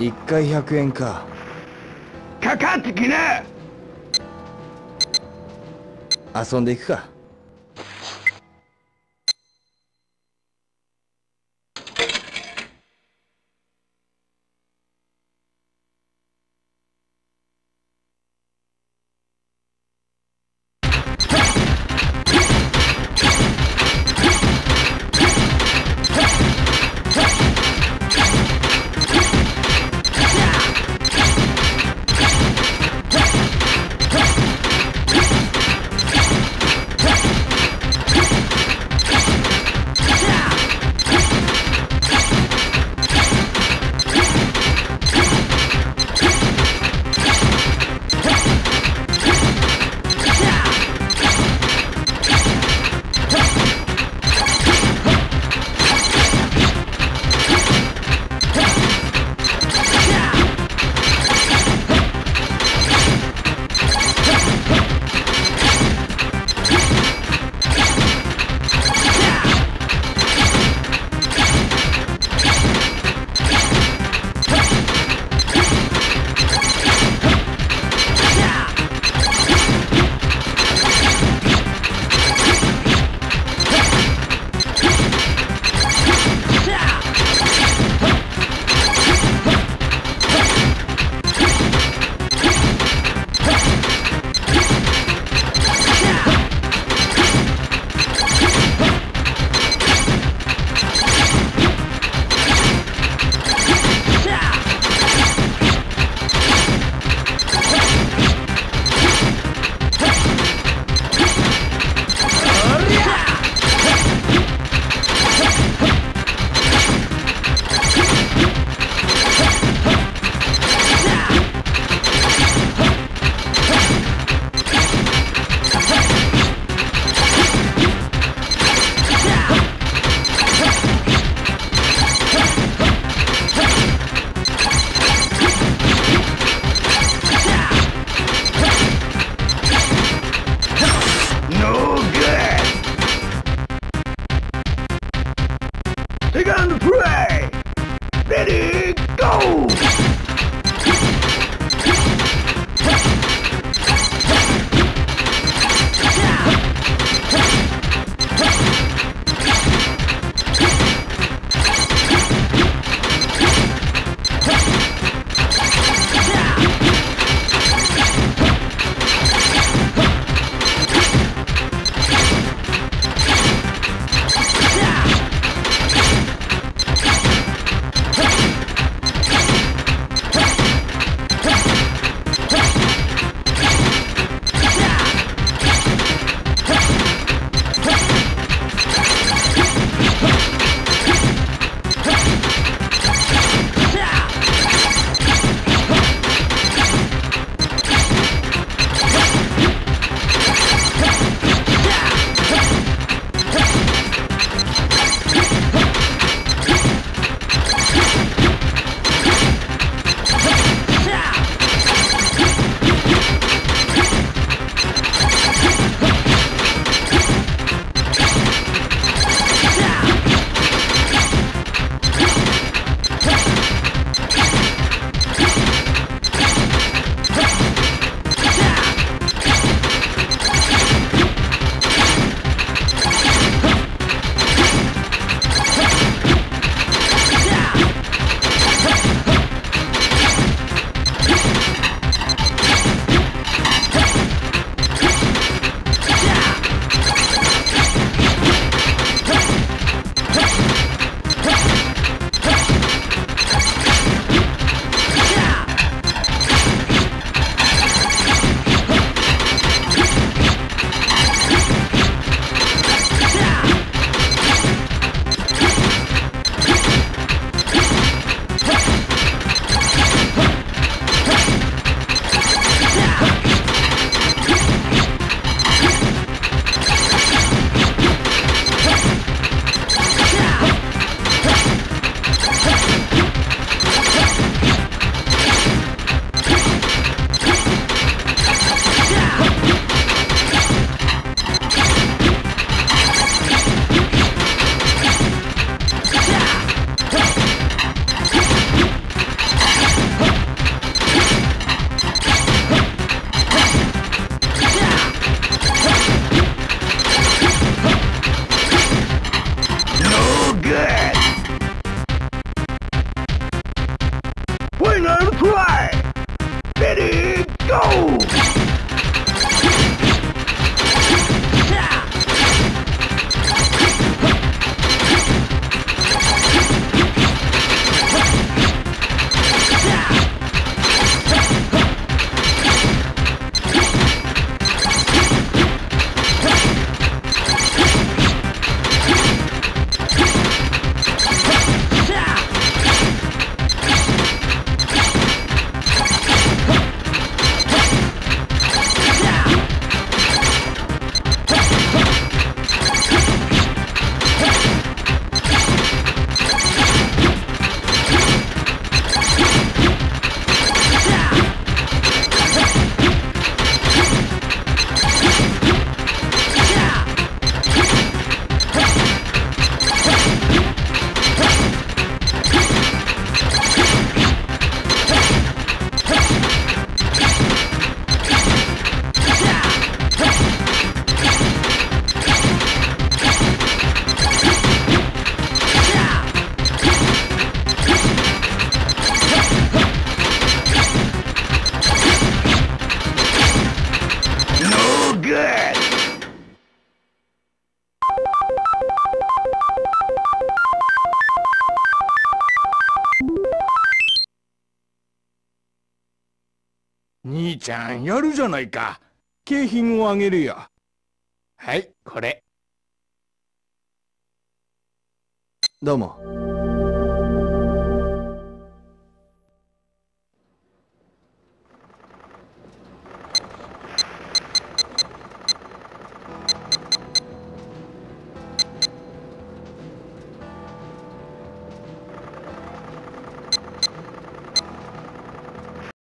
一回100円か。かかってきな。遊んでいくかちゃん。やるじゃないか。景品をあげるよ。はいこれ。どうも。